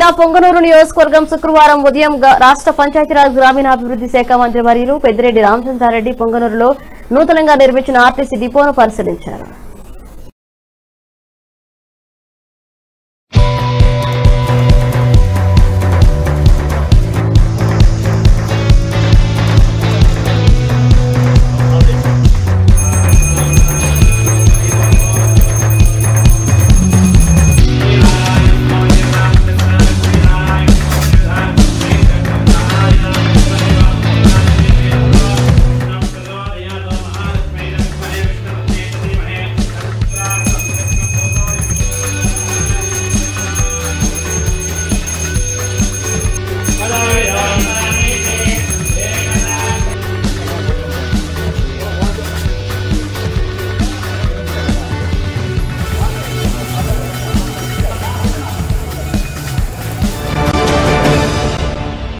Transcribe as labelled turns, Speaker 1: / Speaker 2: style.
Speaker 1: జిల్లా పొంగనూరు నియోజకవర్గం శుక్రవారం ఉదయం రాష్ట్ర పంచాయతీరాజ్ గ్రామీణాభివృద్ధి శాఖ మంత్రి వర్యులు పెద్దిరెడ్డి రామచంద్రారెడ్డి పొంగనూరులో నూతనంగా నిర్మించిన ఆర్టీసీ డిపోను పరిశీలించారు.